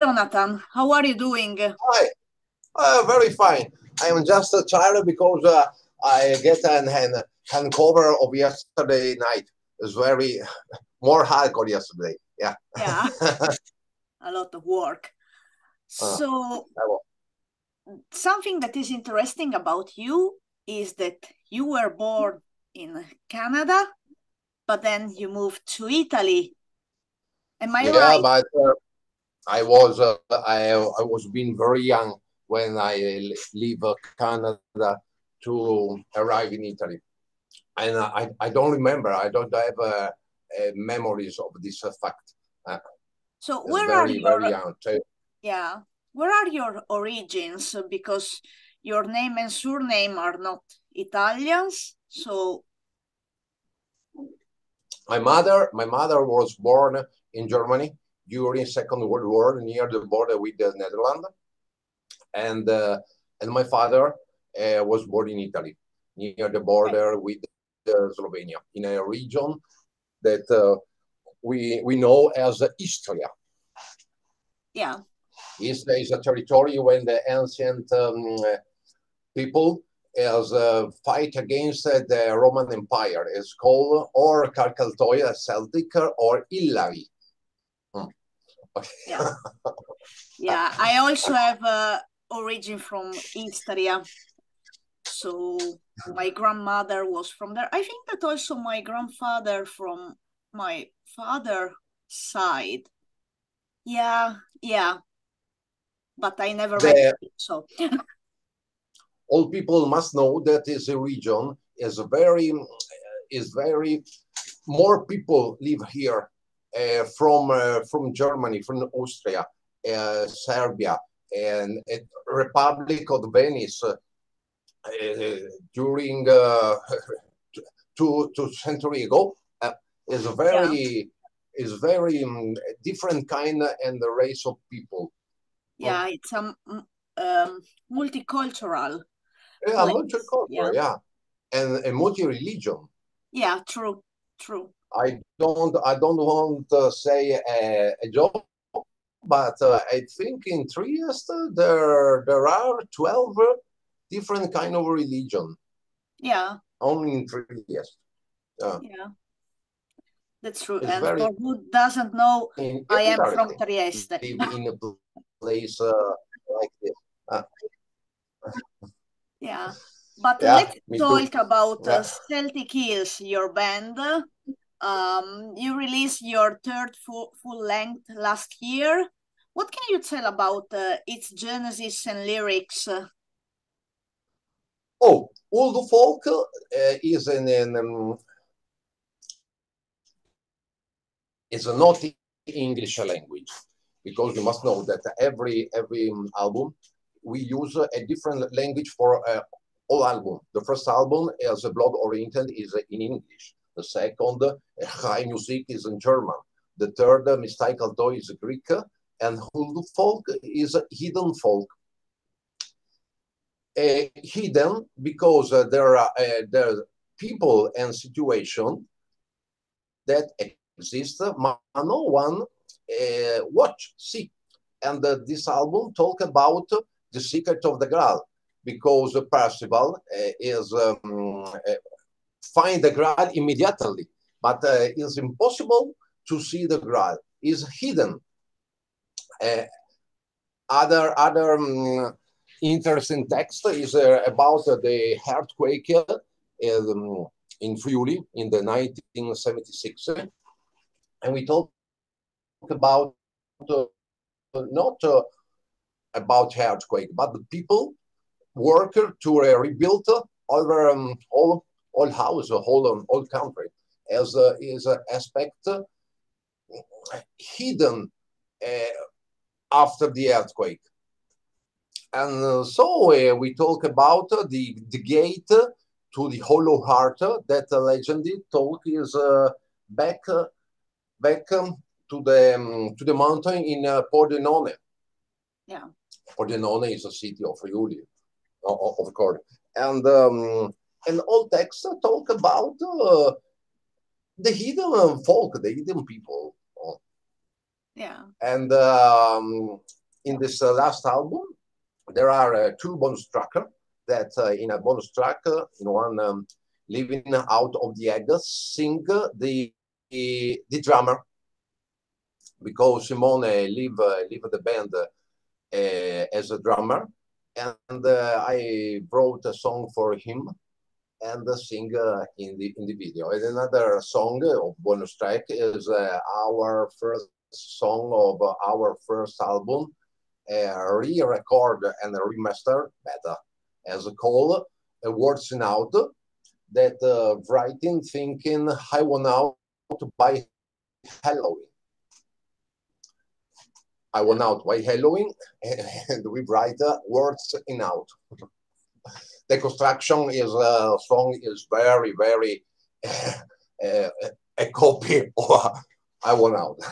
Jonathan, how are you doing? Hi, uh, very fine. I am just uh, tired because uh, I get an, an hangover of yesterday night. It's very more hardcore yesterday. Yeah. Yeah, a lot of work. Uh, So, something that is interesting about you is that you were born in Canada, but then you moved to Italy. Am I yeah, right? but uh, I was uh, I I was being very young when I leave uh, Canada to arrive in Italy, and I I don't remember. I don't have uh, uh, memories of this uh, fact. Uh, So, where are very very your. So, yeah, where are your origins? Because your name and surname are not Italians. So, My mother, my mother was born in Germany during Second World War near the border with the Netherlands, and uh, and my father uh, was born in Italy near the border with Slovenia in a region that uh, we we know as Istria. yeah, Istria is a territory when the ancient um, people as a fight against the Roman Empire is called or Carcaltoia Celtic or Illari. Yeah. Yeah, I also have uh, origin from Istria. So my grandmother was from there. I think that also my grandfather from my father side. Yeah, yeah. But I never The him, so all people must know that this region is very is very more people live here from uh, from Germany, from Austria, uh, Serbia, and uh, Republic of Venice uh, uh, during uh, two two century ago uh, is a yeah, very is very um, different kind and the race of people. yeah, it's a um, multicultural Yeah, place. multicultural, Yeah, yeah, and a multi-religion. yeah, true, true. I don't I don't want to say a, a joke, but uh, I think in Trieste there there are twelve different kind of religion Yeah, only in Trieste. Yeah, yeah, that's true. it's And very for who doesn't know, I am from Trieste. live in a place uh, like this. Uh, Yeah, but yeah, let's me too. talk about uh, Yeah. Celtic Hills, your band. Um, you released your third full, full length last year. What can you tell about uh, its genesis and lyrics? Oh, Old folk uh, is an, an um, is not English language because you must know that every every um, album we use a different language for uh, all album. The first album as a blood oriented is in English. The second high music is in German. The third uh, mystical toy is Greek, and Hulu folk is a hidden folk. Uh, hidden because uh, there are uh, there are people and situation that exist, but no one watch, see. And this album talk about the secret of the Graal because Percival is um, find the Graal immediately, but uh, it's impossible to see the Graal. is hidden. Uh, other other um, interesting text is uh, about the earthquake uh, um, in Friuli in the 1976, and we talk about uh, not uh, about earthquake, but the people work to rebuild all um, all all house, whole um, whole country, as uh, is an aspect uh, hidden uh, after the earthquake. And uh, so uh, we talk about uh, the, the gate to the Hollow Heart that the legend talk is uh, back uh, back um, to the um, to the mountain in uh, Pordenone. Yeah. Pordenone is a city of Friuli, o- of course. And um, and all texts talk about uh, the hidden folk, the hidden people. Yeah. And um, in this uh, last album, there are uh, two bonus tracker that uh, in a bonus track, uh, in one um, living out of the egg, sing the, the, the drummer because Simone leave, uh, leave the band as a drummer. And I wrote a song for him and the singer in the in the video. And another song of bonus track is uh, our first song of our first album, uh, re-record and remaster, better, as a call, uh, words in out, that uh, writing, thinking, I want out by Helloween. I went out by Helloween and we write uh, words in out. the construction is uh, song is very, very uh, a copy or I went out.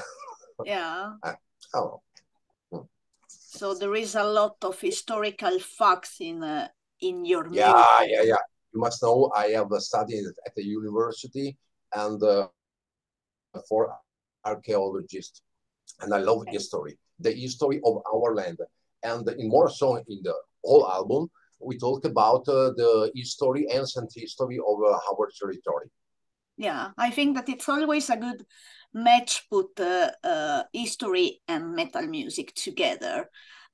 Yeah. oh. So there is a lot of historical facts in uh, in your yeah, music. yeah, yeah. You must know I have studied at the university and uh, for archaeologist, and I love history, the history of our land, and in more so in the whole album we talk about uh, the history, ancient history of uh, our territory. Yeah, I think that it's always a good match put uh, uh, history and metal music together.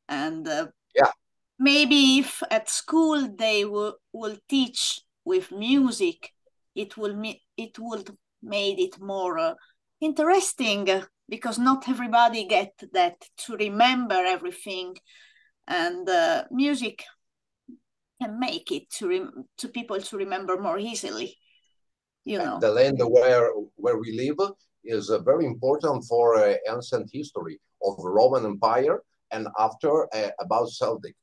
And uh, yeah. maybe if at school they will, will teach with music it will it would made it more uh, interesting because not everybody get that to remember everything. And uh, music can make it to rem- to people to remember more easily you know the land where where we live is uh, very important for uh, ancient history of Roman Empire and after uh, about Celtic.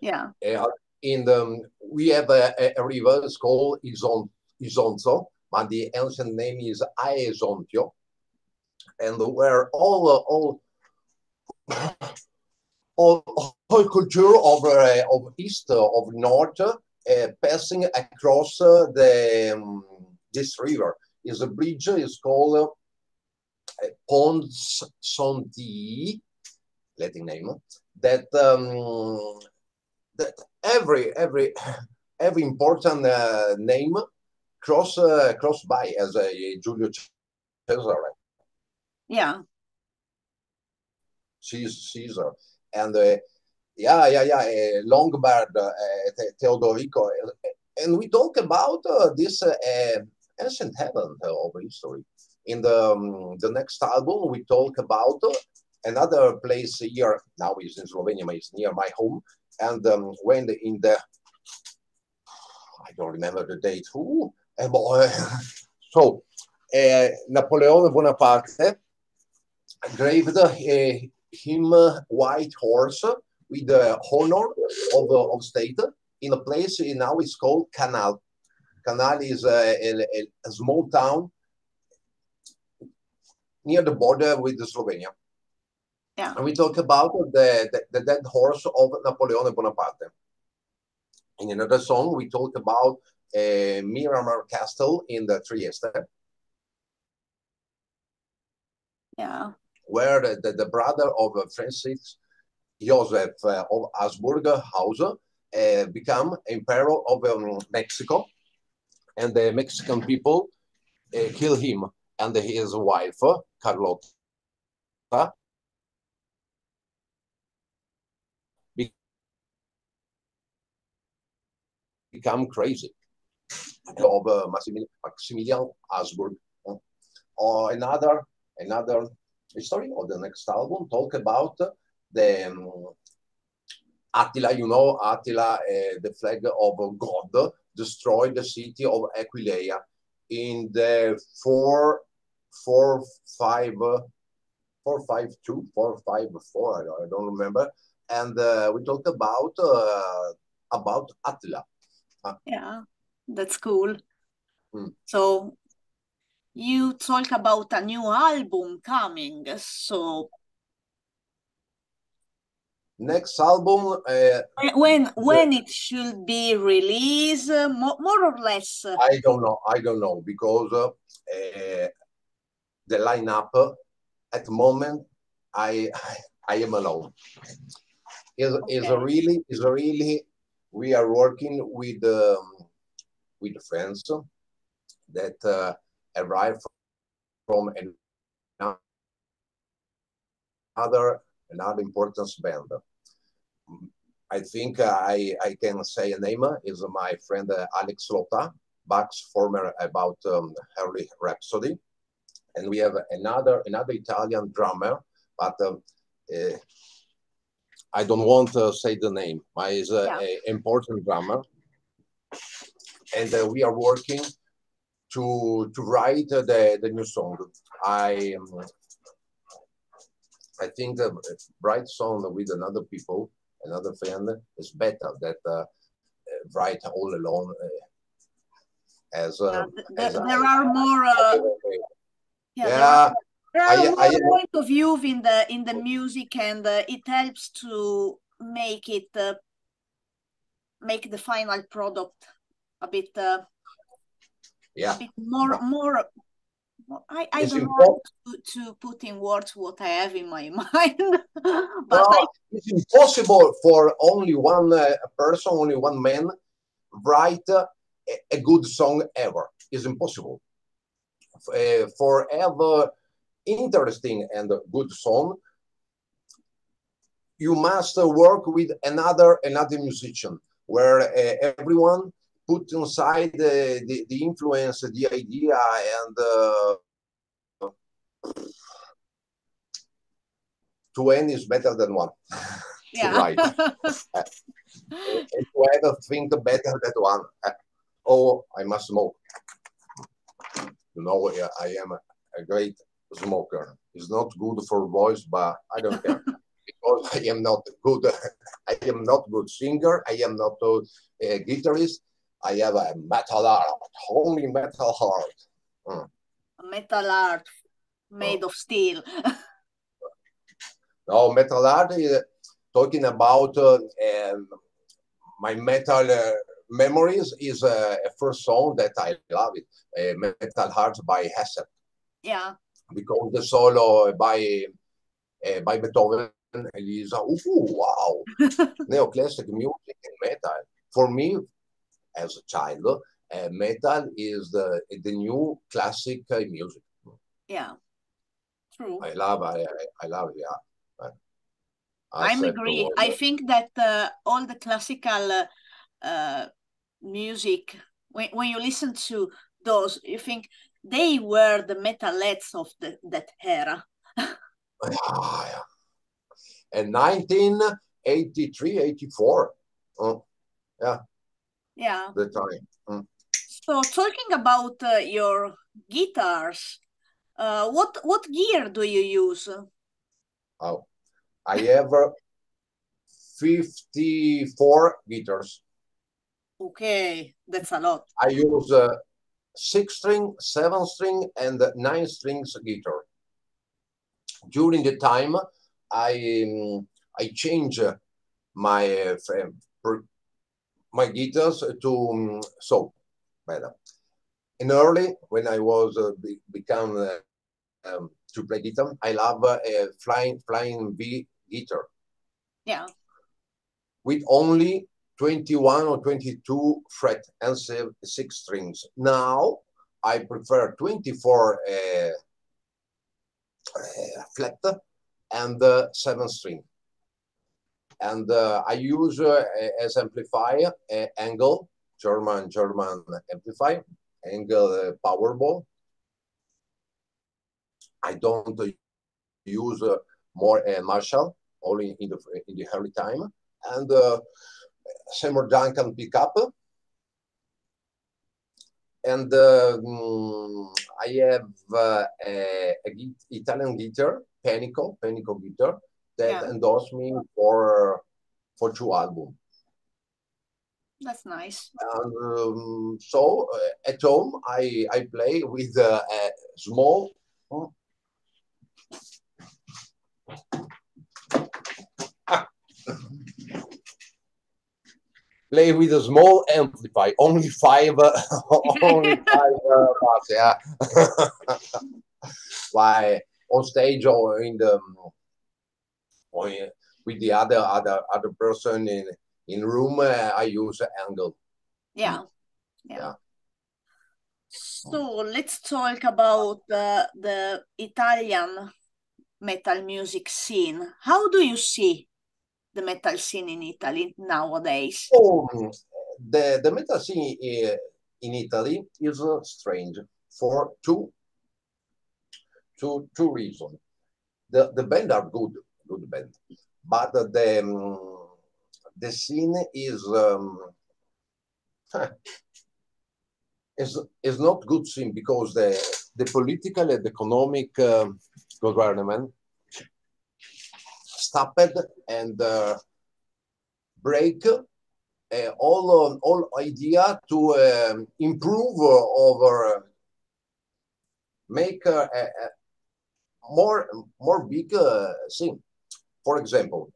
Yeah. Uh, in the we have a, a river it's called Ison, Isonzo, but the ancient name is Aesontio, and where all uh, all all, all culture of uh, of east of north passing across the um, this river is a bridge is called uh, Ponts Sonti, Latin name, that um, that every every every important uh, name cross uh, cross by as a Julio Caesar. Yeah. Caesar and uh, yeah yeah yeah uh, Longbard uh, Teodorico and we talk about uh, this uh, ancient heaven of history. In the, um, the next album, we talk about another place here, now is in Slovenia, but it's near my home. And um, when the, in the, I don't remember the date, uh, so uh, Napoleon Bonaparte graved uh, him white horse with the honor of, of state in a place now it's called Canal. Canal is a, a, a small town near the border with Slovenia. Yeah. And we talk about the, the, the dead horse of Napoleone Bonaparte. In another song, we talk about uh, Miramar Castle in the Trieste. Yeah. Where the, the, the brother of Francis Joseph uh, of Habsburg House uh, become emperor of um, Mexico and the Mexican people uh, kill him and his wife, Carlota, become crazy of uh, Maximilian Habsburg. Or another another story of the next album talk about the um, Attila, you know, Attila, uh, the flag of God, destroyed the city of Aquileia in the four, four, five, four, five, two, four, five, four. I don't remember. And uh, we talked about uh, about Attila. Yeah, that's cool. Mm. So you talk about a new album coming. So next album uh, when when it should be released uh, more, more, or less i don't know i don't know because uh, the lineup at the moment I I am alone. Is okay. is really is really we are working with um, with friends that uh, arrive from another another important band. I think I I can say a name is my friend uh, Alex Lota, Bach's former about um, early Rhapsody, and we have another another Italian drummer, but. Um, uh, I don't want to say the name, but is an yeah. important drummer. And uh, we are working to to write the, the new song. I um, I think the write song with another people, another friend is better than uh, write all alone. Uh, as, uh, yeah, as there, I, are more. Uh, yeah, yeah there are I, more I, point of view in the in the music, and uh, it helps to make it uh, make the final product a bit uh, yeah more more I, I don't know to, to put in words what I have in my mind. but well, I... it's impossible for only one uh, person, only one man, write uh, a, good song ever. It's impossible. Uh, for ever interesting and good song, you must work with another another musician where uh, everyone put inside the, the, the, influence, the idea, and uh, to end is better than one. Yeah. right. and to ever think better than one. Oh, I must smoke. You know, I am a great smoker. It's not good for voice, but I don't care because I am not good. I am not good singer. I am not a guitarist. I have a metal art, only metal heart. Mm. Metal art made oh. of steel. no, metal art is talking about uh, um, my metal uh, memories is uh, a first song that I love it, uh, Metal Heart by Accept. Yeah. Because the solo by uh, by Beethoven is uh, wow, neoclassic music and metal. For me, as a child, uh, metal is the the new classic uh, music. Yeah, true. I love I I, love yeah. I am agree. I think that uh, all the classical uh, uh, music, when, when you listen to those, you think they were the metalheads of the, that era. yeah, yeah. And 1983, 84. Oh, yeah. Yeah. The time. Mm. So talking about uh, your guitars, uh, what what gear do you use? Oh, I have uh, 54 guitars. Okay, that's a lot. I use uh, six string, seven string, and nine strings guitar. During the time, I um, I change my uh, my guitars to um, so better. In early, when I was uh, be, become uh, um, to play guitar, I love uh, a flying flying V guitar. Yeah. With only 21 or 22 fret and six strings. Now I prefer 24 uh, uh, flat and uh, seven string. And uh, I use uh, as amplifier uh, ENGL, German German amplifier, ENGL uh, Powerball. I don't use uh, more uh, Marshall, only in the in the early time, and uh, Seymour Duncan pickup. And um, I have uh, a, a Italian guitar, Panico, Panico guitar, that yeah. endorsed me for for two albums. That's nice. And um, so uh, at home, I I play with uh, a small. Oh. play with a small amplifier, only five, only five uh, bars, yeah. Why on stage or in the or with the other other other person in in room uh, i use ENGL. Yeah. Yeah, yeah. so let's talk about uh, the italian metal music scene. How do you see the metal scene in italy nowadays? Oh the the metal scene uh, in italy is uh, strange for two two two reasons. The the band are good good band but the um, the scene is um, is is not good scene because the the political and economic um, government stopped and uh, break uh, all all idea to um, improve over make a, a, more more big uh. For example,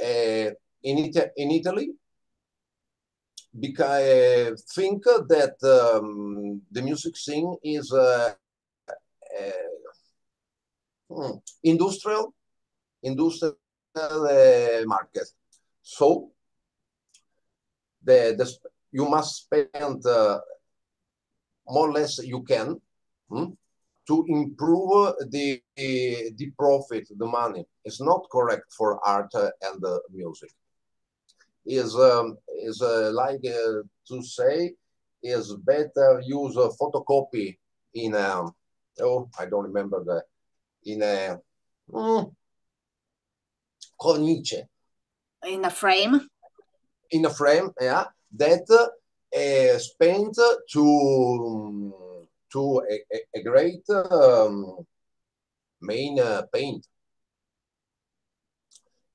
uh, in, Ita in Italy, because I think that um, the music scene is uh, uh, industrial, industrial uh, market. So the, the you must spend uh, more or less you can hmm, to improve the the profit, the money. It's not correct for art and music. Is um, is uh, like uh, to say is better use a photocopy in a oh I don't remember the in a mm, cornice in a frame in a frame yeah that uh, spent to um, to a, a, a great um, main uh, paint.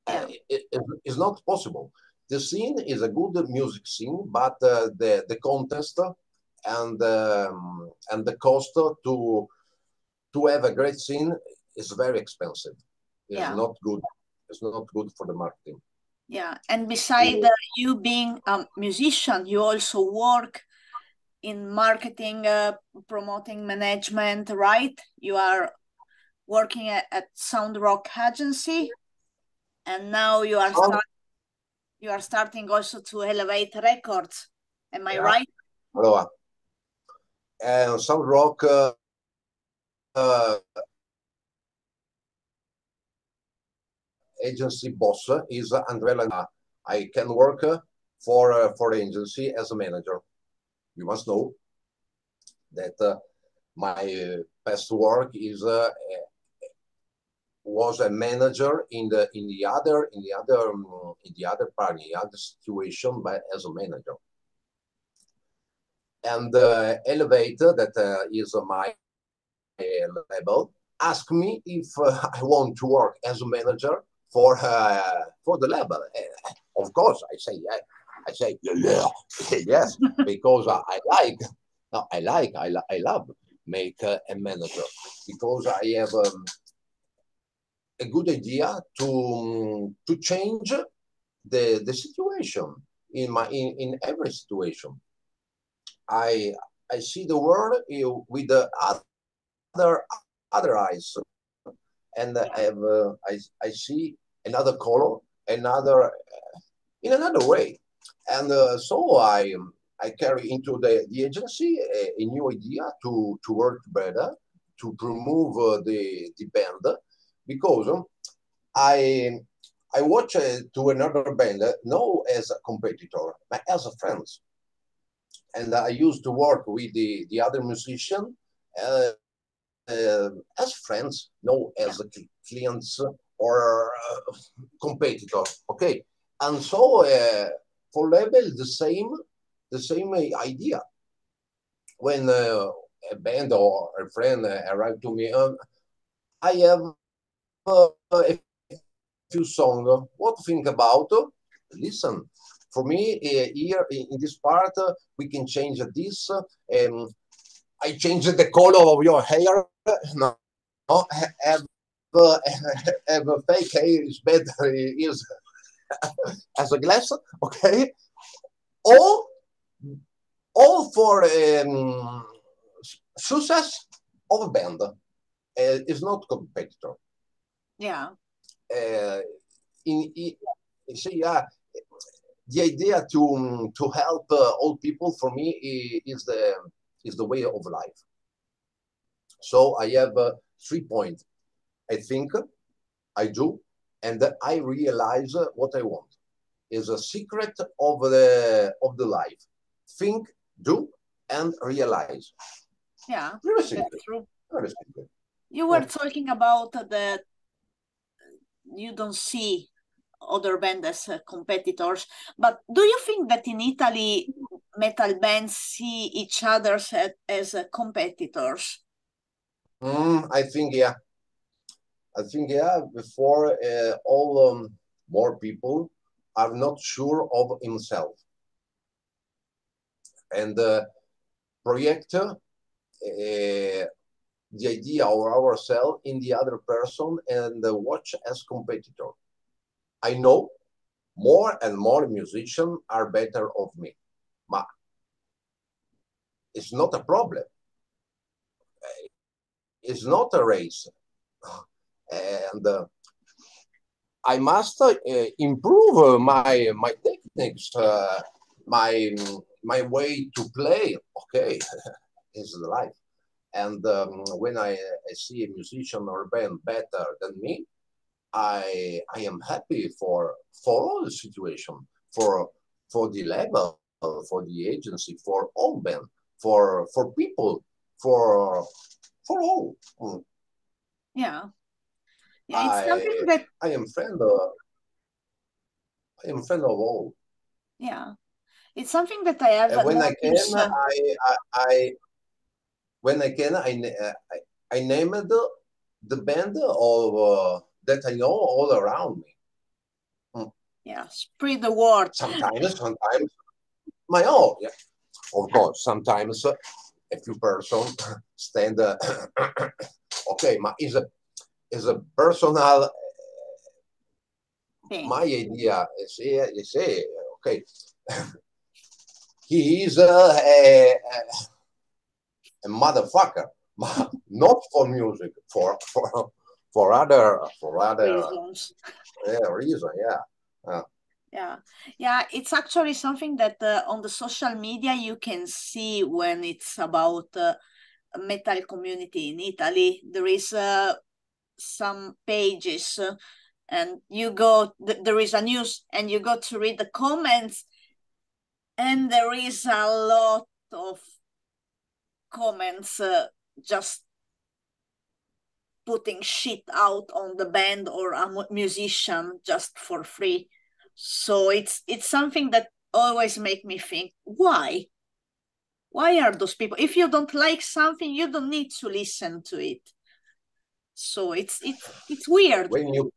Uh, it, it, it's not possible. The scene is a good music scene, but uh, the the contest and um, and the cost to to have a great scene is very expensive. It's yeah. not good. It's not good for the marketing. Yeah, and beside uh, you being a musician, you also work in marketing, uh, promoting management, right? You are working at, at Sound Rock Agency, and now you are start, you are starting also to elevate records. Am I yeah. right? Allora, uh, Sound Rock uh, uh, agency boss is Andrea. I can work for uh, for agency as a manager you must know that uh, my past work is uh, was a manager in the in the other in the other um, in the other part in the other situation, but as a manager. And the elevator that uh, is my level ask me if uh, I want to work as a manager for uh, for the level. Uh, of course, I say yeah. I say, yes, because I, I, like, no, I like, I, I love make a manager because I have um, a good idea to to change the the situation in my in, in every situation. I I see the world with the other other eyes, and I have uh, I I see another color, another uh, in another way. And uh, so I, I carry into the, the agency a, a, new idea to, to work better, to promote uh, the, the band, because um, I, I watch uh, to another band, uh, not as a competitor, but as a friend. And I used to work with the, the other musician uh, uh, as friends, no as clients or uh, competitor. Okay, and so uh, for level the same the same idea. When uh, a band or a friend uh, arrived to me, um, I have uh, a few songs. What to think about? Listen, for me uh, here in this part uh, we can change this. Um, I changed the color of your hair. No, have uh, have fake hair is better is as a glass, okay? All, all for um, success of a band uh, is not competitor. Yeah. Uh, in, in, so yeah, the idea to to help uh, old people for me is the is the way of life. So I have uh, three points. I think, I do, and I realize what I want. Is a secret of the of the life. Think, do, and realize. Yeah, Very simple. true. Very simple. You were Oh. talking about that you don't see other bands as uh, competitors, but do you think that in Italy metal bands see each other as, as uh, competitors? Mm, I think yeah. I think yeah. Before uh, all um, more people are not sure of himself, and uh, project uh, the idea of ourselves in the other person and uh, watch as competitor. I know more and more musicians are better of me, but it's not a problem. It's not a race, and uh, I must uh, improve uh, my my techniques, uh, my my way to play. Okay, is life. And um, when I, I see a musician or band better than me, I I am happy for for all the situation, for for the label, for the agency, for all band, for for people, for for all. Mm. Yeah. Yeah, it's I- something that I am friend of I am friend of all. yeah. It's something that I have And when I can, I, I, I when I can, I I, I name the, the band of uh, that I know all around me. yeah, spread the word. Sometimes, sometimes my own. Yeah, of course. Sometimes uh, a few person stand. Uh, okay, my is a is a personal. thing. My idea is yeah, you say okay. he is a, a, a motherfucker, not for music, for for for other for other reasons. yeah, reason. Yeah, Yeah, yeah, it's actually something that uh, on the social media you can see when it's about uh, metal community in Italy. There is uh, some pages, uh, and you go. Th- there is a news, and you go to read the comments, and there is a lot of comments uh, just putting shit out on the band or a musician just for free so it's it's something that always make me think why why are those people if you don't like something you don't need to listen to it so it's it's it's weird when you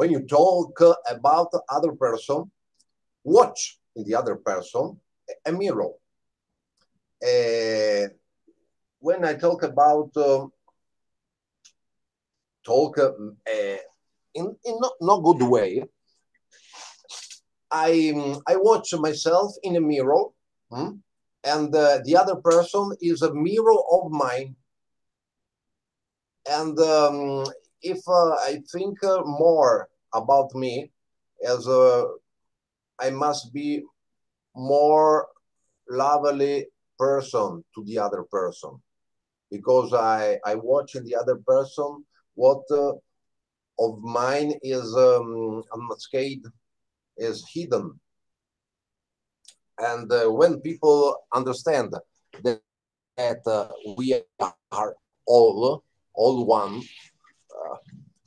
when you talk about other person, watch in the other person a mirror. Uh, when I talk about um, talk uh, in in not, not good way, I I watch myself in a mirror, hmm, and uh, the other person is a mirror of mine. And um, if uh, I think uh, more about me, as uh, I must be more lovely person to the other person, because I I watch in the other person what uh, of mine is um, unmasked, is hidden. And uh, when people understand that, that uh, we are all all one, uh,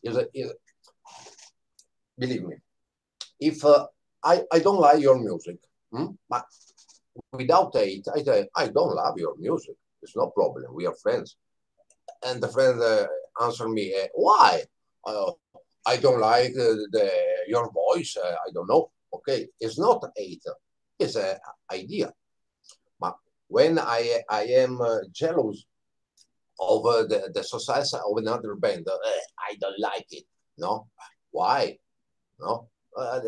is, is believe me, if uh, I I don't like your music, hmm, but without hate, I say I don't love your music. It's no problem. We are friends. And the friend uh, answer me, uh, why? Uh, I don't like the your voice. I don't know. Okay, it's not hate. It's an idea. But when I I am uh, jealous of the the success of another band, uh, I don't like it. No, why? No, uh,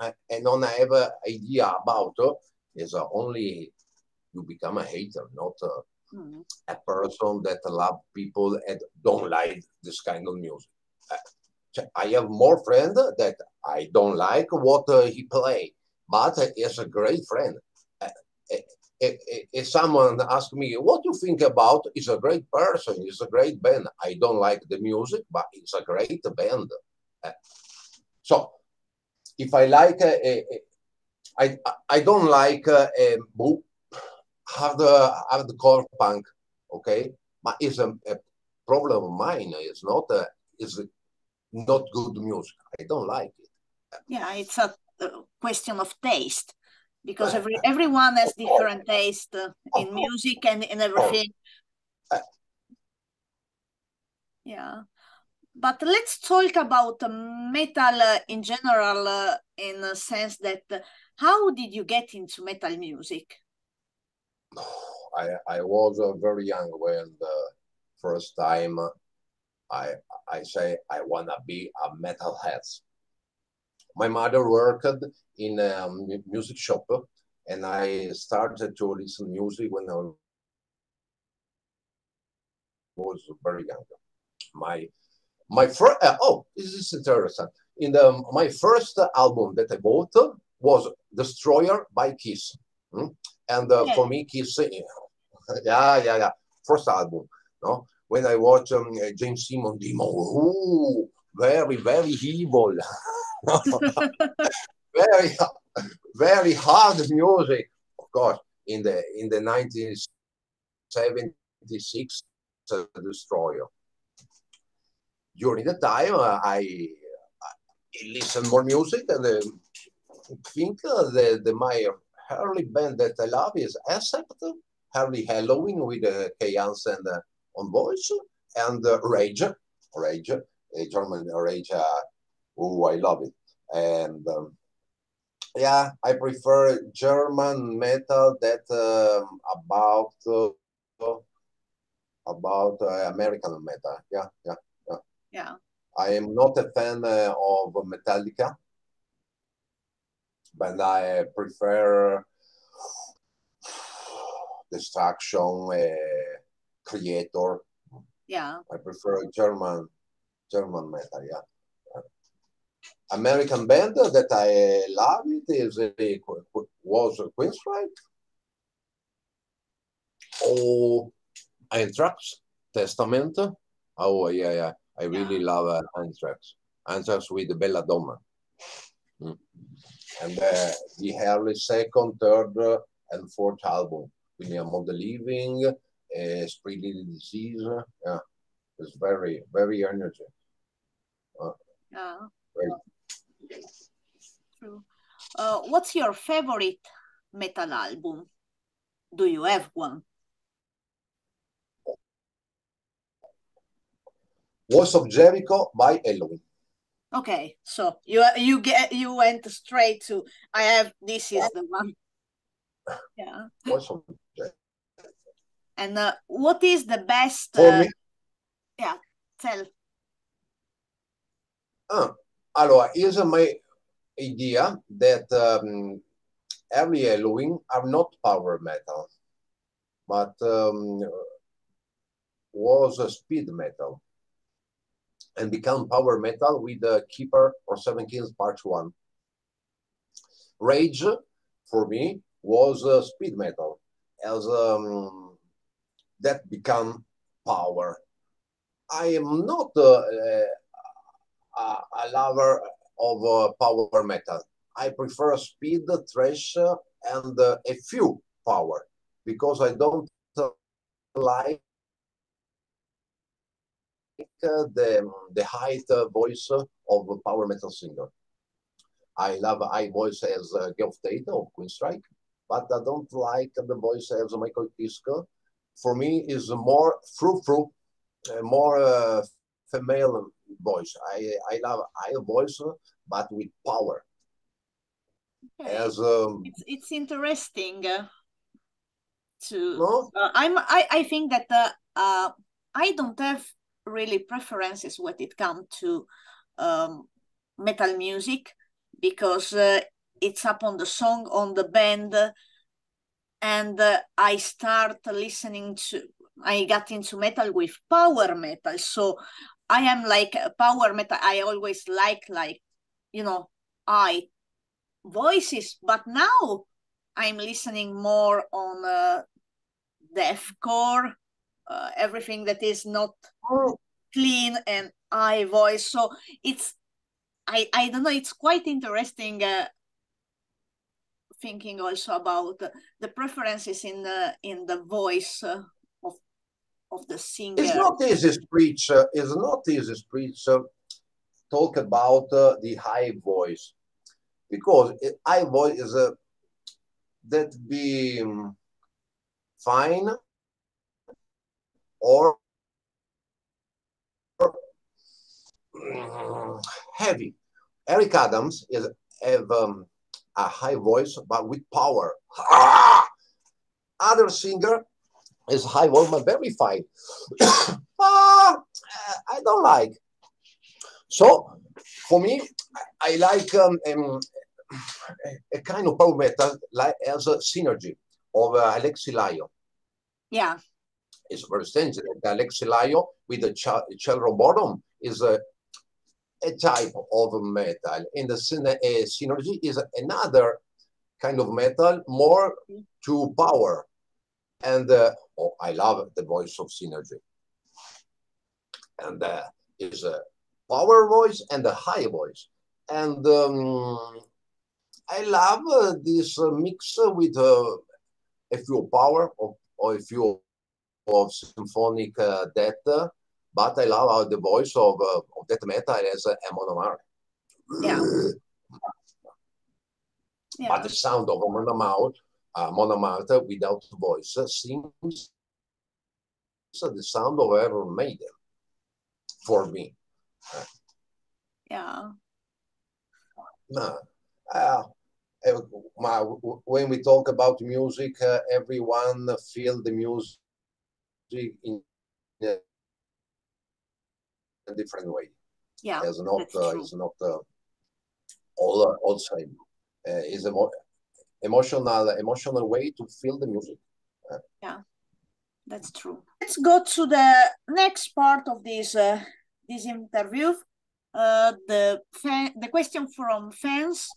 uh, and don't have an idea about uh, is uh, only you become a hater, not uh, mm. a person that love people and don't like this kind of music. I have more friend that I don't like what he play, but he's a great friend. Uh, if someone asks me what do you think about, he's a great person, he's a great band. I don't like the music, but it's a great band. Uh, so if I like, uh, I I don't like uh, hard hardcore punk, okay, but it's a, a problem of mine. It's not a, it's not good music. I don't like it. Yeah, it's a Uh, question of taste because every everyone has different taste uh, oh. in music and in everything. Oh. Yeah, but let's talk about uh, metal in general, uh, in a sense that how did you get into metal music? I I was uh, very young when the first time I I say I wanna be a metalhead. My mother worked in a music shop, and I started to listen music when I was very young. My my first uh, oh this is interesting. In the my first album that I bought was Destroyer by Kiss, hmm? and uh, for me Kiss, yeah yeah yeah, first album, no. When I watch um, Gene Simmons Demon, ooh, very very evil. very very hard music. Of course in the in the 1976 uh, destroyer. During the time uh, I, I listen more music and uh, think uh, the, the my early band that I love is Accept, Early Helloween with uh, Kai Hansen uh, on voice and uh, Rage, Rage, a German Rage. Uh, oh, I love it. And um, yeah, I prefer German metal that um, about uh, about uh, American metal. Yeah, yeah, yeah. Yeah. I am not a fan uh, of Metallica, but I prefer Destruction, uh, Kreator. Yeah. I prefer German German metal. Yeah. American band that I love it is a, was Queensryche or oh, Anthrax, Testament. Oh yeah, yeah. I really yeah. love uh, Anthrax. Anthrax with Belladonna. Mm. And uh, the early second, third, uh, and fourth album, William of the Living, uh, Spread Disease. Yeah, it's very, very energetic. Uh, yeah. Very, True. Uh, what's your favorite metal album? Do you have one? Walls of Jericho by Helloween. Okay, so you you get you went straight to I have this is the one. Yeah. Walls of Jericho. And uh, what is the best? Uh, yeah, tell. Ah, allora, here's my idea that um, every Helloween are not power metal, but um, was a speed metal and become power metal with the Keeper of Seven Keys Part 1. Rage, for me, was a speed metal, as um, that become power. I am not uh, a, a lover of uh, power metal. I prefer speed, thrash, and uh, a few power because I don't like uh, the the high voice of a power metal singer. I love high voice as uh, Geoff Tate of Queensryche, but I don't like the voice as Michael Kiske. For me, is more frou, uh, more uh, female voice. I I love high voice, but with power. Okay. As um, it's it's interesting uh, to. No? Uh, I'm I I think that uh, uh I don't have really preferences when it comes to um, metal music because uh, it's up on the song on the band and uh, I start listening to. I got into metal with power metal, so I am like a power metal. I always like like you know I voices, but now I'm listening more on uh, deathcore, uh, everything that is not oh. clean and I voice. So it's I I don't know. It's quite interesting. Uh, thinking also about the preferences in the in the voice uh, of the singer. It's not easy to preach. Uh, it's not easy to preach. Uh, talk about uh, the high voice because high voice is a that be um, fine or heavy. Eric Adams is have um, a high voice but with power. Ah! Other singer is high but very fine. ah, I don't like. So for me, I like um, um, a kind of power metal like as a Sinergy of uh, Alexi Laiho. Yeah. It's very strange Alexi Laiho with the ch cello bottom is a, a type of metal. And the uh, Sinergy is another kind of metal, more to power. And uh, oh, I love the voice of Sinergy. And uh, is a power voice and a high voice. And um, I love uh, this uh, mix with uh, a few power or, or a few of symphonic uh, death, but I love how the voice of, uh, of death metal as Amon Amarth. Yeah. yeah. But the sound of Amon Amarth, uh, Amon Amarth without voice seems the sound of Iron Maiden for me. Yeah. No. Uh, when we talk about music, uh, everyone feel the music in a different way. Yeah, it's not. Uh, it's not uh, all all same. Uh, it's a more emotional emotional way to feel the music. Yeah, that's true. Let's go to the next part of this uh, this interview. Uh, the fan, the question from fans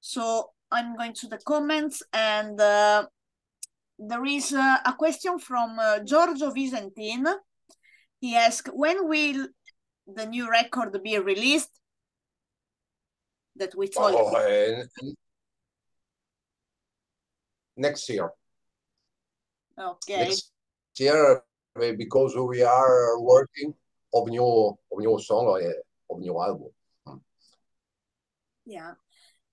so I'm going to the comments and uh, there is uh, a question from uh, Giorgio Visentin. He asked, when will the new record be released? That we told oh, next year. Okay. Next year, because we are working of new of new song or of new album. Yeah.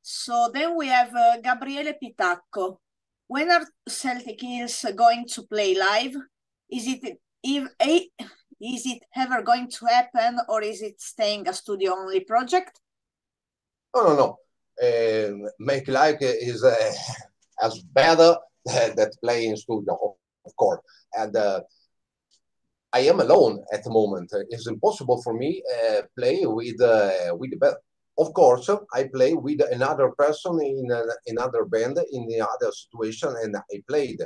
So then we have uh, Gabriele Pitacco. When are Celtic Hills going to play live? Is it if a is it ever going to happen, or is it staying a studio only project? No, no, no. Uh, make live is uh, as better than playing studio, of course. And uh, I am alone at the moment. It's impossible for me uh, play with uh, with the band. Of course, I play with another person in another band in the other situation, and I played.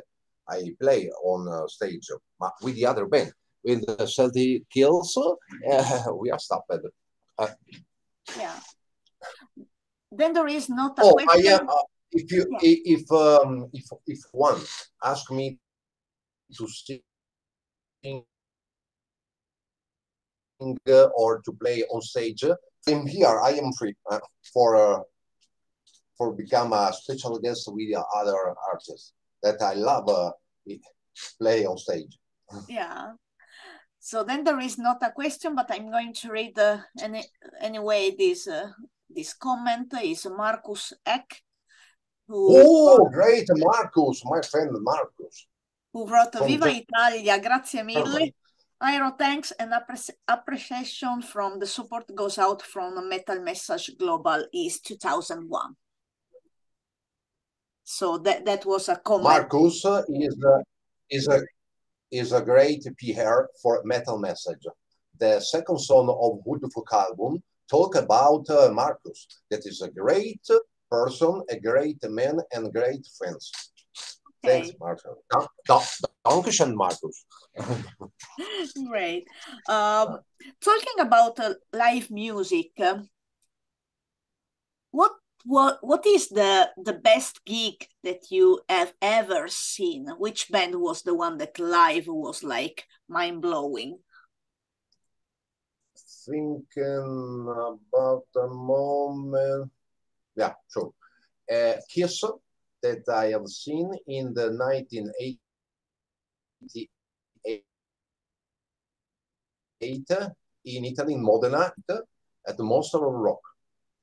I play on uh, stage with the other band. With the Celtic Hills, uh, we are stopped. Uh, yeah. Then there is not a oh, question. I, uh, if you yeah. if um, if if one ask me to sing or to play on stage, I'm here. I am free uh, for uh, for become a special guest with other artists that I love uh, play on stage. Yeah. So then there is not a question, but I'm going to read uh, any anyway this uh, this comment is Marcus Eck. Who, oh, great, Marcus, my friend Marcus. Who wrote Viva Italia, grazie mille. Aero thanks and appreciation from the support goes out from Metal Message Global is 2001. So that, that was a comment. Marcus is a, is a is a great PR for Metal Message. The second song of Huldufólk album talk about uh, Marcus. That is a great person, a great man, and great friends. Okay. Thanks, Marcus. Dankeschön, Marcus. Great. Um, talking about uh, live music, uh, what what what is the the best gig that you have ever seen? Which band was the one that live was like mind blowing? Thinking about a moment. Yeah, sure. Uh, Kiss that I have seen in the 1988 in Italy, in Modena, at the Monster of Rock.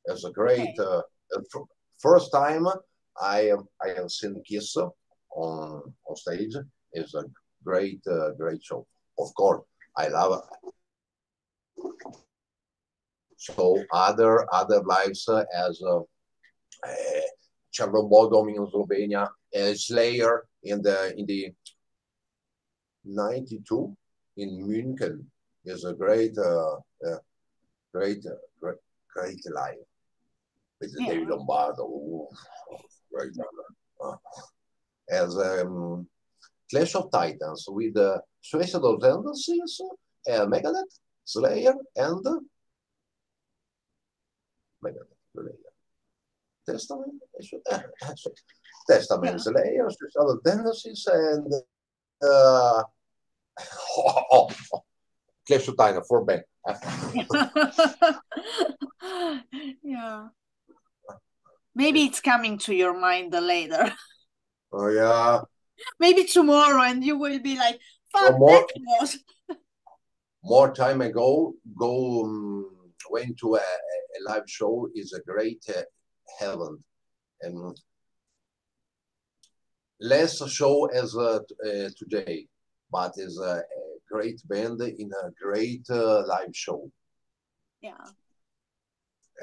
It's a great okay. uh, first time I have, I have seen Kiss on on stage. It's a great uh, great show. Of course, I love it. So other other lives uh, as uh, uh, Children of Bodom in Slovenia, uh, Slayer in the in the 92 in München is a great uh, uh, great, uh, great great live with yeah. David Lombardo. Ooh, great uh, as um, Clash of Titans with uh, Suicidal Tendencies, uh, Megadeth, Slayer, and Megadeth, Slayer. Testament, Testament, yeah. Slayer, Suicidal Tendencies, and uh, oh, oh, oh. Clash of Titans, four band. yeah. Maybe it's coming to your mind later. Oh yeah. Maybe tomorrow, and you will be like, "Fuck, more, that was." more time ago, go um, went to a, a, live show. is a great uh, heaven, and less show as uh, uh, today, but is a, a, great band in a great uh, live show. Yeah.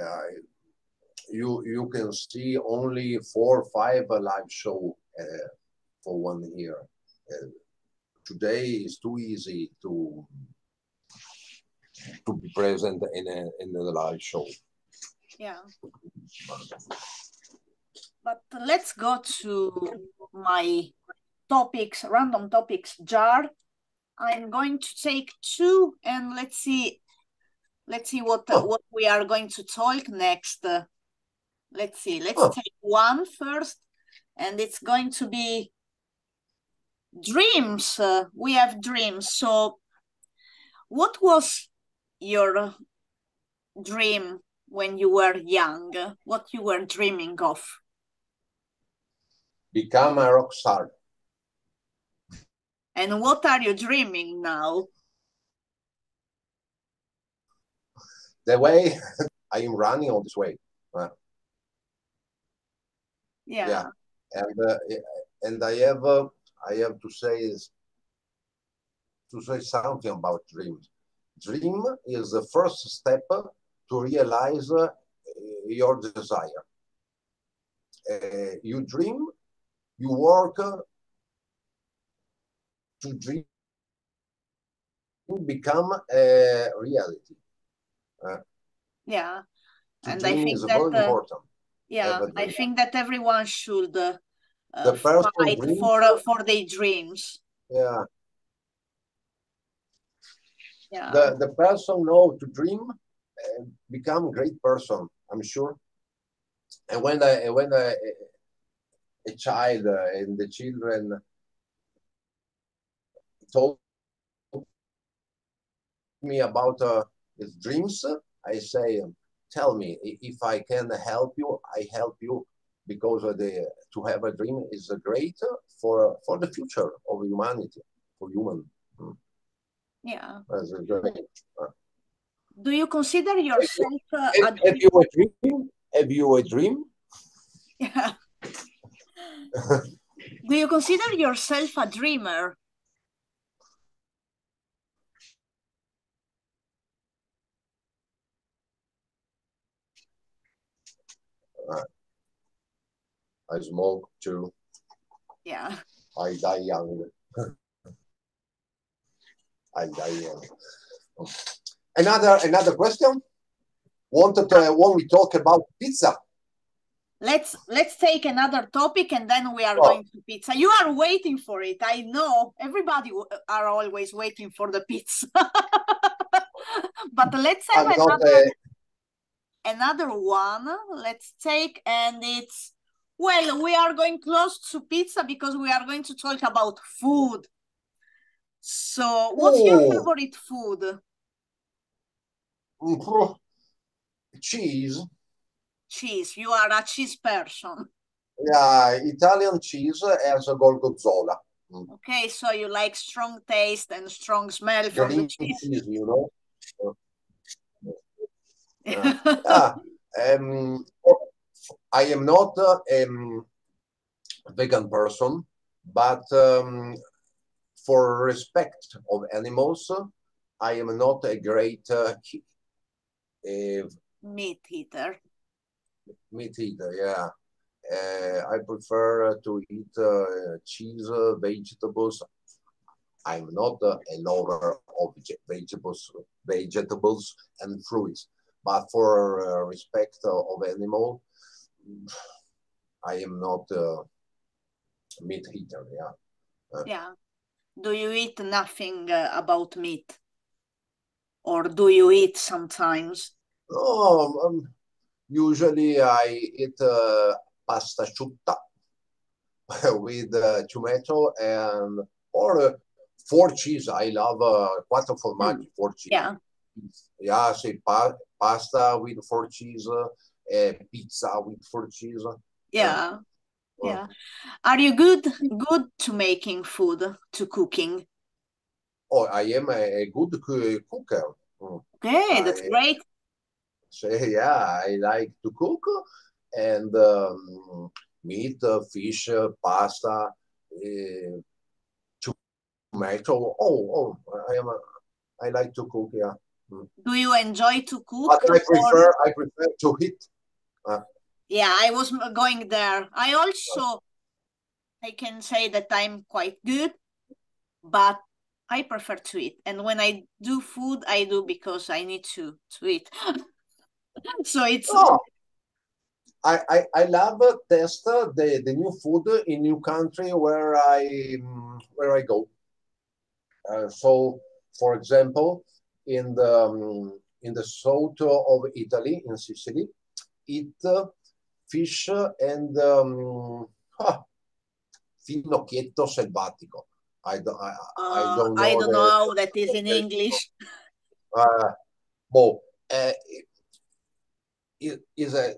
Uh, you you can see only four or five live show uh, for one year. Uh, today is too easy to to be present in a in a live show. Yeah. But let's go to my topics, random topics jar. I'm going to take two and let's see let's see what uh, what we are going to talk next. Uh, Let's see. Let's oh. take one first, and it's going to be dreams. Uh, we have dreams. So, what was your dream when you were young? What you were dreaming of? Become a rock star. And what are you dreaming now? The way I am running on this way. Yeah. yeah. And uh, and I have uh, I have to say is to say something about dreams. Dream is the first step to realize uh, your desire. Uh, you dream, you work to dream to become a reality. Uh, yeah, and I think that uh, yeah i think that everyone should uh, uh, fight for uh, for their dreams. Yeah. Yeah. The the person know to dream uh, become great person i'm sure and when i when I, a child uh, and the children told me about uh, his dreams i say tell me if I can help you, I help you because the to have a dream is a great for for the future of humanity, for human. Hmm. Yeah. great. Do you consider yourself uh, have, have you a dream? Have you a dream? Yeah. Do you consider yourself a dreamer? I smoke too. Yeah. I die young. I die young. Another another question. Wanted to, uh, when we talk about pizza. let's let's take another topic and then we are Oh. going to pizza you are waiting for it i know everybody uh, are always waiting for the pizza but let's have I'm not another a, another one let's take and it's well we are going close to pizza because we are going to talk about food so what's your Oh. favorite food cheese. cheese you are a cheese person Yeah, Italian cheese as a gorgonzola. okay so you like strong taste and strong smell from the cheese cheese, you know. Um, I am not uh, um, a vegan person, but um, for respect of animals, I am not a great uh, uh, meat eater meat eater. Yeah, uh, I prefer to eat uh, cheese, uh, vegetables. I'm not uh, a lover of vegetables, vegetables and fruits, but for uh, respect of animal, I am not a meat eater. Yeah. Yeah. Do you eat nothing uh, about meat? Or do you eat sometimes? No, um, usually I eat uh, pasta asciutta with uh, tomato and or uh, four cheese. I love uh, quattro formaggi, four cheese. Yeah. Yeah, say pa pasta with four cheese, uh, pizza with four cheese. Yeah. Oh. Yeah. Are you good good to making food, to cooking? Oh, I am a, good coo- cooker. Okay, that's I- great. So yeah, I like to cook and um, meat, uh, fish, uh, pasta, uh, tomato. Oh, oh, I am. A, I like to cook. Yeah, Do you enjoy to cook? but I or- prefer. I prefer to eat. Yeah, I was going there. I also I can say that I'm quite good, but I prefer to eat. And when I do food, I do because I need to to eat. so it's Oh, I, I, I love uh, test uh, the, the new food in new country where I mm, where I go. Uh, so, for example, in the um, in the south of Italy, in Sicily, eat uh, fish and um, ah, finocchietto selvatico. I don't I, I uh, don't know. I don't the- know how that is in English. uh, well, uh, it is a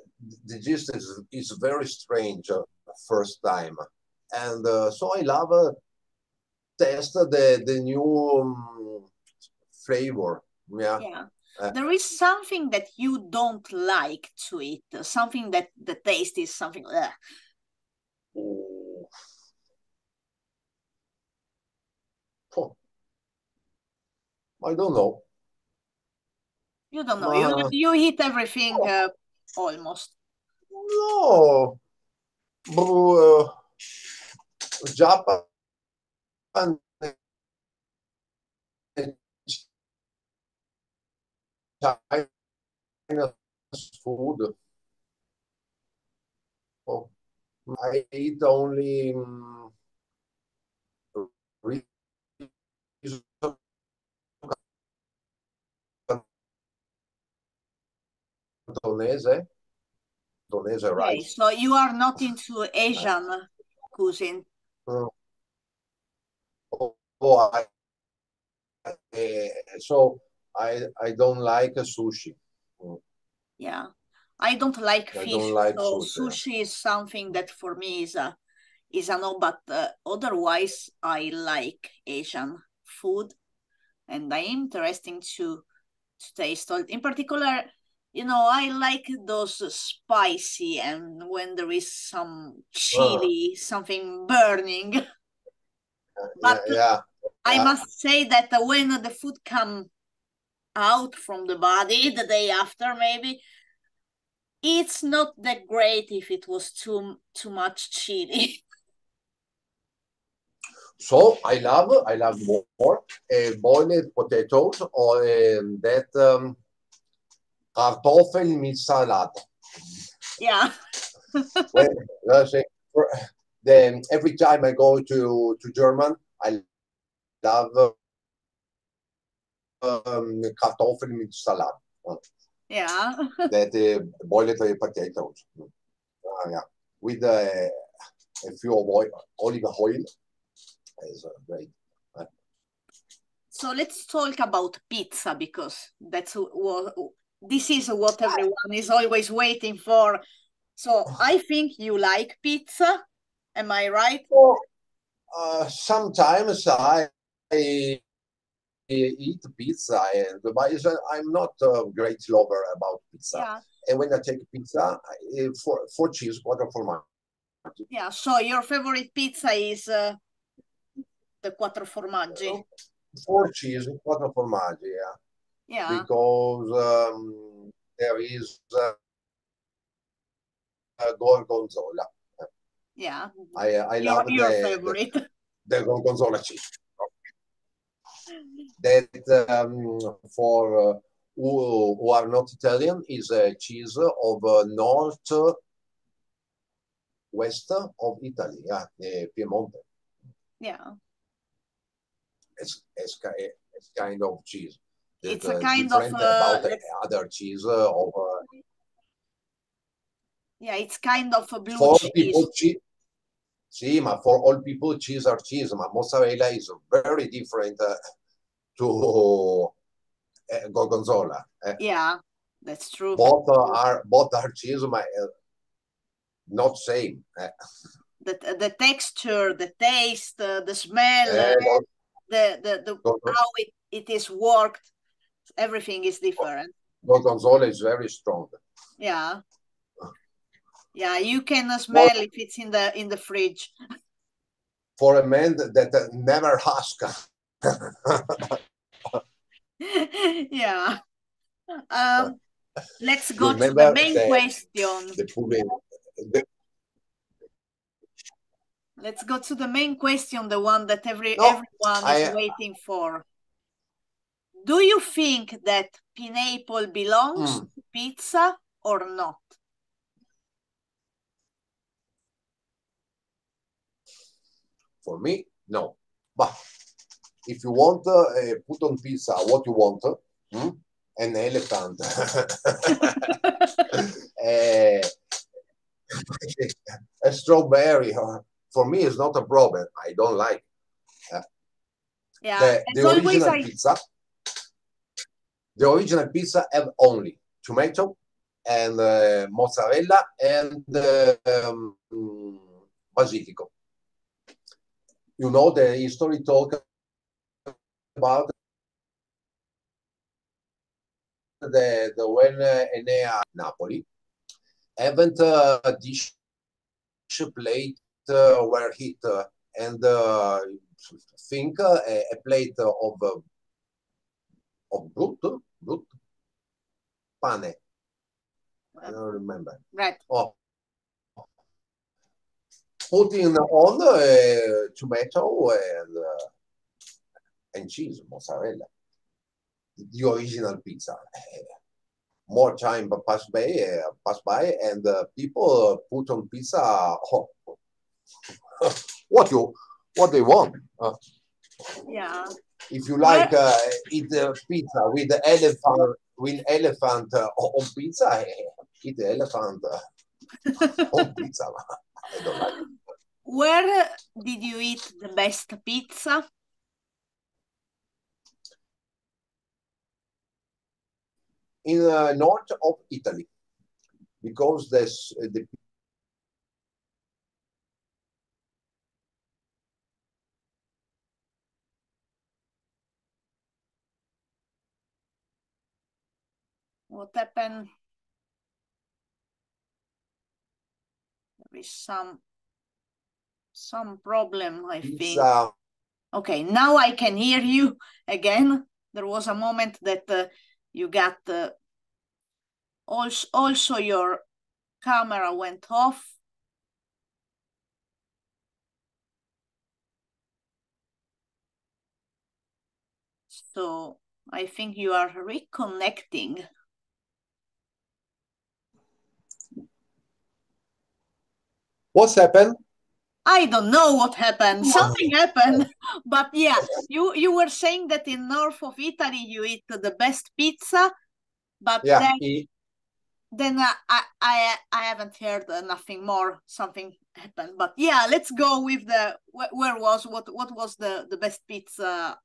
the gist is is very strange uh, first time, and uh, so I love uh, test the the new um, flavor. Yeah, Yeah. Uh, There is something that you don't like to eat, something that the taste is something. ugh. Oh. Oh. I don't know. You don't know. Uh, you you eat everything uh, almost. No, uh, Japan China's food. Oh, I eat only um, cantonese Okay, rice. so you are not into Asian cuisine. Oh, oh, I, eh, so I I don't like sushi. Yeah. I don't like I fish, don't like so sushi. sushi is something that for me is a is a no. But uh, otherwise, I like Asian food, and I'm interesting to to taste all. In particular, you know, I like those spicy and when there is some chili, something burning. But yeah, yeah. I Yeah. must say that uh, when the food come out from the body the day after, maybe it's not that great if it was too too much chili. So I love I love more uh, boiled potatoes or um, that um, kartoffel mit Salat. yeah, when, then every time I go to to German, I love um, kartoffeln mit Salat. Yeah. that uh, boiled potatoes. Uh, yeah, with uh, a few oil, olive oil. Is uh, great. So let's talk about pizza because that's what this is what everyone is always waiting for. So I think you like pizza. Am I right? Well, uh, sometimes I, I eat pizza, and but I'm not a great lover about pizza. Yeah. And when I take pizza, I, for for cheese, quattro formaggi. Yeah. So your favorite pizza is uh, the quattro formaggi. Four cheese, quattro formaggi. Yeah. Yeah. Because um, there is uh, gorgonzola. Yeah. I I Your, love your the, favorite. the the gorgonzola cheese. That um, for uh, who, who are not Italian is a cheese of uh, north west of Italy, yeah, uh, Piemonte. Yeah. It's, it's, it's kind of cheese. It's a uh, kind of, uh, other cheese uh, of uh, Yeah. It's kind of a blue for cheese. people cheese. Sì, ma for all people cheese are cheese, ma mozzarella is very different uh, to uh, gorgonzola. Uh, Yeah. That's true. both uh, are both are cheese, ma uh, not same. The, the texture, the taste, uh, the smell, uh, the, the, the how it, it is worked. Everything is different. gorgonzola is very strong. Yeah. Yeah, you can smell if it's in the in the fridge. For a man that, that never ask, yeah. Um, let's go to the main the- question. the pudding, the, Let's go to the main question, the one that every No, everyone is I- waiting for. Do you think that pineapple belongs Mm. to pizza or not? for me, no. But if you want, uh, uh, put on pizza what you want. hmm? An elephant. Eh, a strawberry. uh, For me, is not a problem. I don't like Yeah, the, the always, original I pizza. The original pizza have only tomato and uh, mozzarella and uh, um, basilico. You know the history talk about the, the when uh, Enea Napoli haven't uh, dish plate uh, were hit uh, and uh, think uh, a, a plate of uh, of brut brut pane. I don't remember. right. Oh, putting on uh, tomato and uh, and cheese, mozzarella. The original pizza. More time pass by, uh, pass by, and uh, people put on pizza. Oh, what you what they want? Uh, Yeah. If you like uh, eat uh, pizza with the elephant with elephant uh, on pizza, eh, eat the elephant uh, on pizza. I don't like. it. Where did you eat the best pizza? in uh, north of Italy because there's the What happened? There is some some problem, I think. Okay, now I can hear you again. There was a moment that uh, you got uh, also also your camera went off. So I think you are reconnecting. What's happened? I don't know what happened. Something happened, but yeah, you you were saying that in north of Italy you eat the best pizza, but Yeah, then i- then uh, I I I haven't heard nothing more. Something happened, but yeah, let's go with the where, where was what what was the the best pizza?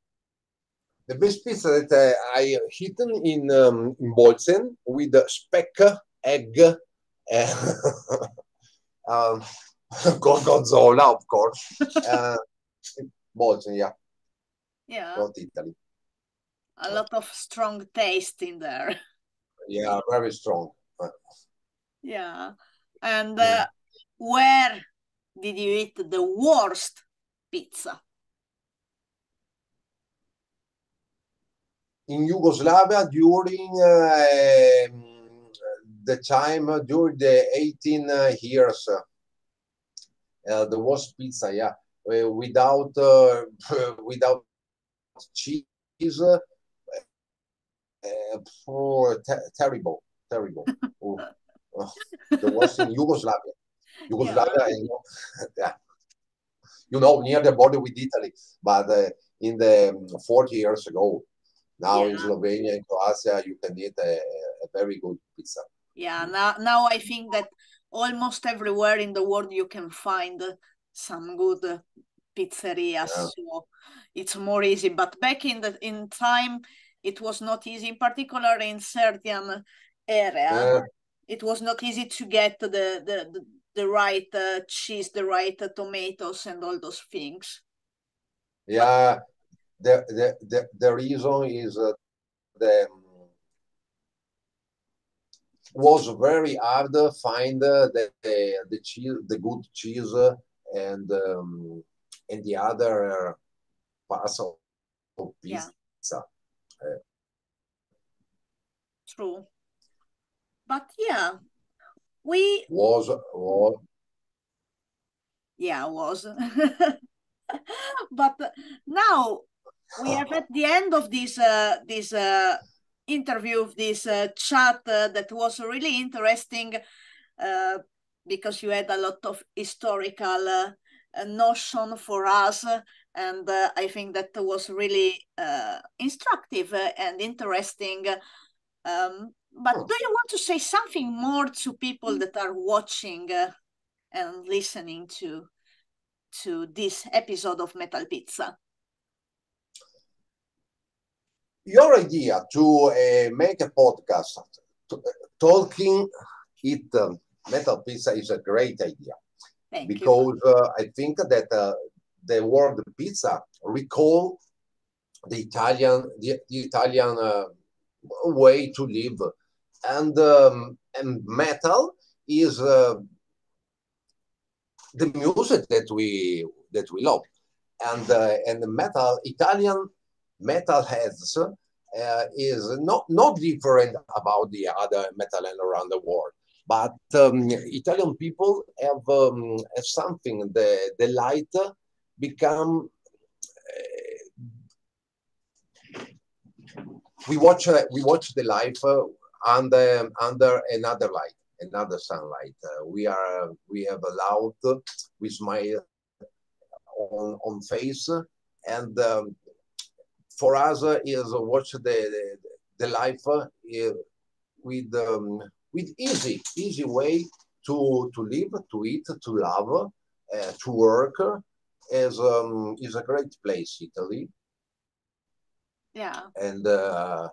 the best pizza that uh, I eaten in um, in Bolzen with the speck, egg, uh, um, gorgonzola, of course. Uh, Bolzen, yeah, Yeah, not Italy. a lot of strong taste in there. Yeah, very strong. Yeah, and Yeah. uh, where did you eat the worst pizza? in Yugoslavia during uh, the time uh, during the 18 uh, years. Uh, there was pizza, yeah, uh, without uh, without cheese. Uh, oh, te- terrible, terrible. Oh, oh, there was in Yugoslavia. Yugoslavia, you know, yeah, you know, near the border with Italy, but uh, in the um, 40 years ago. Now in Slovenia and Croatia, you can eat a, a very good pizza. Yeah, now now I think that almost everywhere in the world you can find some good pizzerias, Yeah. so it's more easy. But back in the in time, it was not easy, in particular in certain area. Uh, It was not easy to get the the the, the right uh, cheese, the right uh, tomatoes, and all those things. yeah, the, the, the, the reason is uh, the was very hard to find uh, the, the the cheese, the good cheese, uh, and um, and the other parts of of Yeah. pizza. True. But yeah, we Was was yeah was. but now we have at the end of this uh, this uh, interview, of this uh, chat uh, that was really interesting uh, because you had a lot of historical notion for us, and uh, I think that was really uh, instructive and interesting. Um, but do you want to say something more to people that are watching uh, and listening to to this episode of Metal Pizza? Your idea to uh, make a podcast to, talking it um, metal pizza is a great idea. Thank you. because uh, I think that uh, the word pizza recall the Italian the, the Italian uh, way to live, and um, and metal is uh, the music that we that we love, and uh, and the metal Italian metal heads uh, is not not different about the other metal and around the world but um, Italian people have, um, have something. The the light become. Uh, we watch uh, we watch the life uh, under under another light, another sunlight. Uh, we are we have allowed we smile on on face, and um, for us uh, is watch the the, the life uh, with. Um, with easy, easy way to to live, to eat, to love, uh, to work. Is um, is a great place, Italy, Yeah, and uh,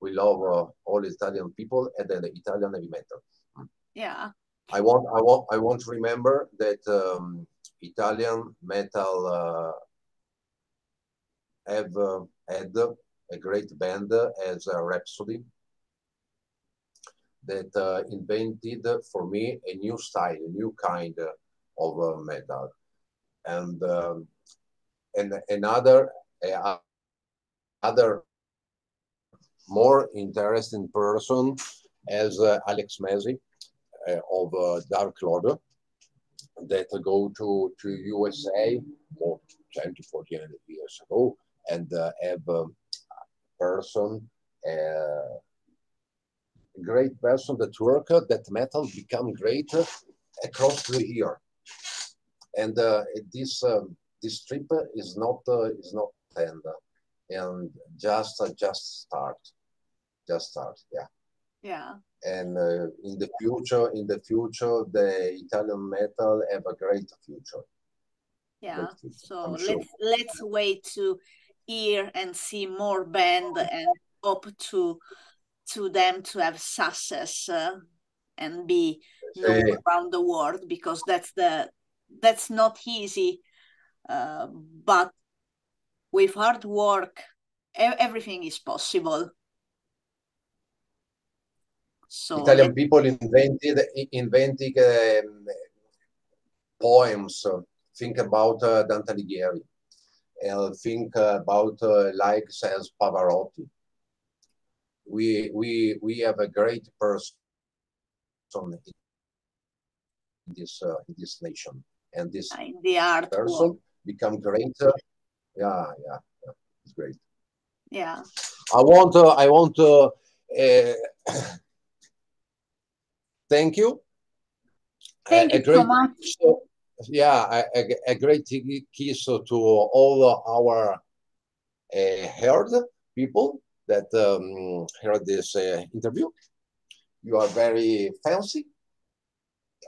we love uh, all Italian people and then the Italian heavy metal. yeah, I want, I want, I want to remember that um, Italian metal uh, have uh, had a great band as uh, Rhapsody that uh, invented for me a new style, a new kind of uh, metal, and um, and another uh, other more interesting person as uh, Alex Masi uh, of Dark Lord that go to to USA more 10 to 14 years ago and have a person a great person that work that metal become great across the year and uh, this um, this trip is not uh, is not end, and just uh, just start, just start, yeah. Yeah. And uh, in the future, in the future, the Italian metal have a great future. Yeah. Future, so sure. let's let's wait to hear and see more band and hope to to them to have success uh, and be known around the world because that's the that's not easy uh, but with hard work everything is possible. So italian people invented inventing um, poems. Think about uh, dante alighieri think about uh, like says pavarotti. We we we have a great person in this uh, in this nation. And this in the art person world. become greater yeah yeah yeah it's great. Yeah. I want to i want to uh, thank you. Thank a, you a so much yeah a, a, great kiss to all our uh, heard people that um, heard this uh, interview. You are very fancy,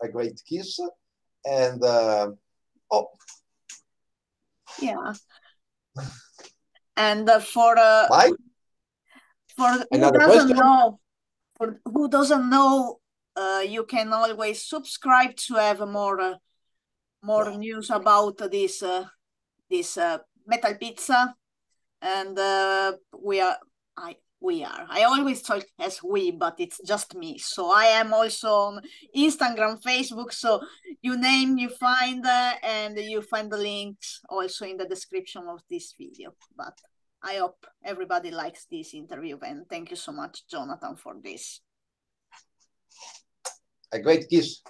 a great kiss, and uh, oh, yeah. And uh, for uh, Bye. for Another who doesn't question? know, for who doesn't know, uh, you can always subscribe to have more uh, more yeah. news about this uh, this uh, metal pizza, and uh, we are I we are. I always talk as we, but it's just me. So I am also on Instagram, Facebook. So you name, you find, uh, and you find the links also in the description of this video. But I hope everybody likes this interview, and thank you so much, Jonathan, for this. A great kiss.